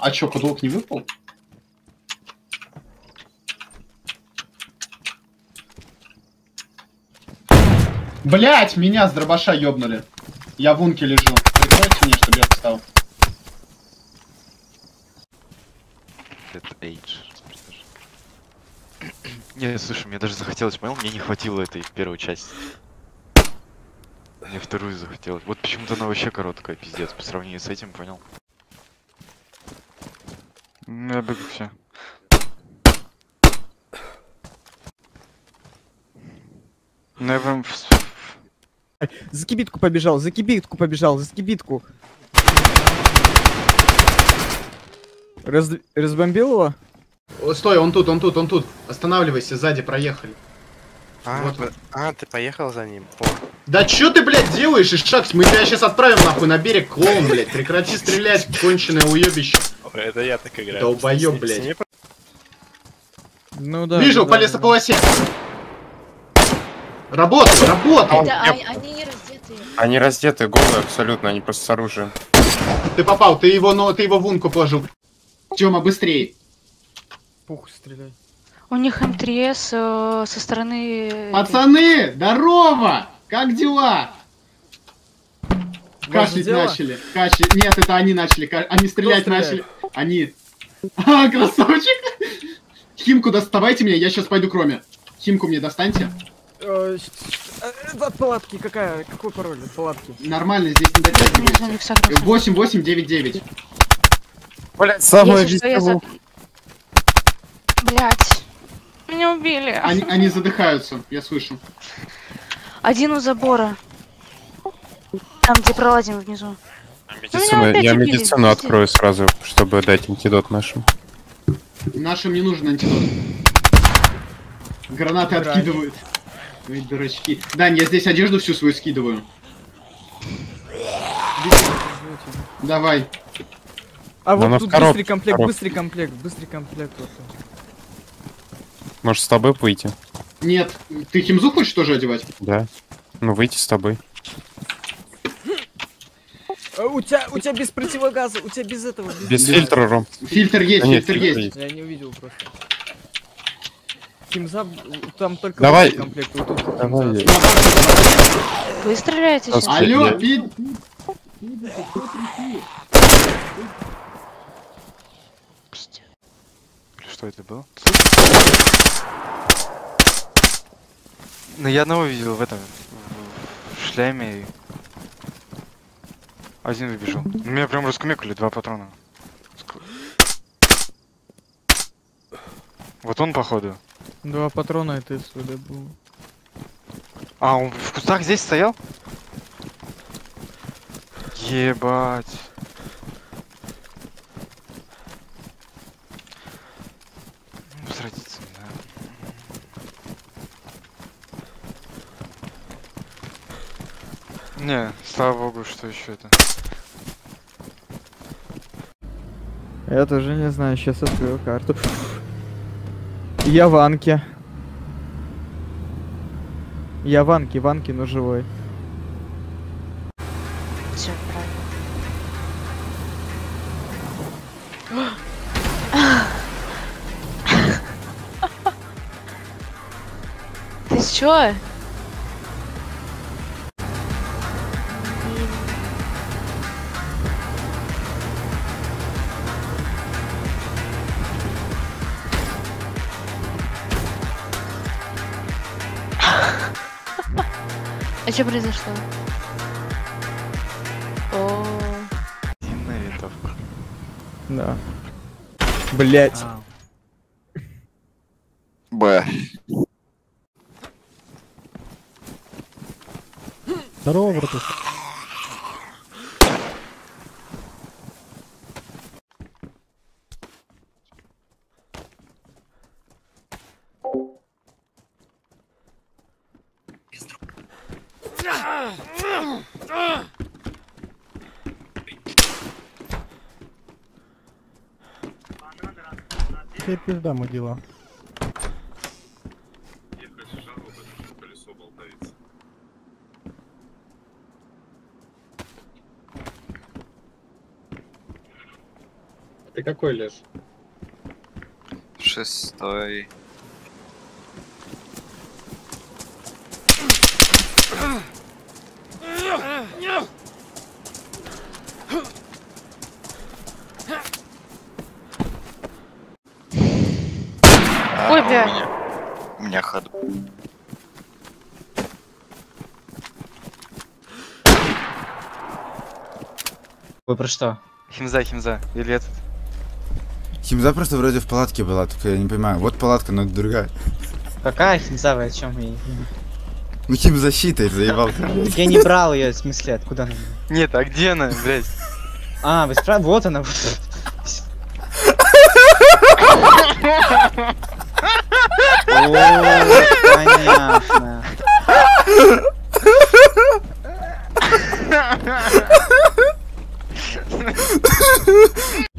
А, чё, потолок не выпал? Блять, меня с дробаша ёбнули. Я в унке лежу. Прикройте мне, чтобы я встал. Это Эйдж. Не, слушай, мне даже захотелось, понял, мне не хватило этой первой части. Мне вторую захотелось. Вот почему-то она вообще короткая, пиздец, по сравнению с этим, понял? Ну, Я бегу все. Ну, я прям... в- За кибитку побежал, за кибитку побежал, за кибитку. Раз... Разбомбил его? О, стой, он тут, он тут, он тут. Останавливайся, сзади проехали. А, Вот, ты- а, ты поехал за ним? О, Да чё ты, блядь, делаешь, Ишакс? Мы тебя сейчас отправим нахуй на берег, клоун, блядь. Прекрати стрелять, конченое уебище. Это я так играю. Долбоёб, блядь. с ней Ну да. Вижу, ну по да, ну да. лесополосе. Работай, работай. Да, они, они не раздетые. Они раздеты, голые абсолютно, они просто с оружием. Ты попал, ты его, ну, ты его в унку положил. Тёма, быстрей. Пух, стреляй. У них МТС э, со стороны... Пацаны, здорово! Как дела? Кашлять дело? начали. Кашлять. Нет, это они начали. Они стрелять начали. Они. А, красавчик! Химку доставайте мне, я сейчас пойду кроме. Химку мне достаньте. Э, щ- э, от палатки, какая? Какой пароль от палатки? Нормально, здесь не. Александр. 8899. Блять, я за... Блять. Меня убили. Они, они задыхаются, я слышу. Один у забора. Там, где пролазим внизу. Медицину, опять я убили, медицину открою сразу, чтобы дать антидот нашим. Нашим не нужен антидот. Гранаты Грани. откидывают. Ой, дурачки. Дань, я здесь одежду всю свою скидываю. Давай. А Она вот в тут коробке, быстрый комплект, коробке. быстрый комплект, быстрый комплект. вот. Может с тобой выйти? Нет, ты химзу хочешь тоже одевать? Да. Ну выйти с тобой. А, у тебя, у тебя без противогаза, у тебя без этого. Без Да. фильтра, Ром. Фильтр есть, Да нет, фильтр фильтр есть. Я не увидел просто. Химза, там только Давай. комплект, вот тут Давай, химза. Вы стреляете Сейчас. Алло, Я- пи... Что это было? Ну я одного видел в этом, в, и Один выбежал. Меня прям раскумекали, два патрона. Вот он, походу. Два патрона это СВД было. А, он в кустах здесь стоял? Ебать. Ну, Сразиться, да. Не, слава богу, что еще это. Я тоже не знаю, сейчас открою карту. Я в Анке. Я в Анке, в Анке, но живой. Все, правильно. Ты чё? А что произошло? О, Длинная винтовка. Да. Блять. А, Б. Здорово, братуха. Тебе пизда дела. Ты какой лес? Шестой. А, Ой, у бля. меня- У меня ход. Вы про что? Химза, химза. Или этот. Химза просто вроде в палатке была, только я не понимаю. Вот палатка, но другая. Какая химза, вы о чем? Я... Ну типа, хим защитой заебал. Я не брал ее, в смысле, откуда она? Нет, а где она, блядь? А, вы справа, вот она. понятно.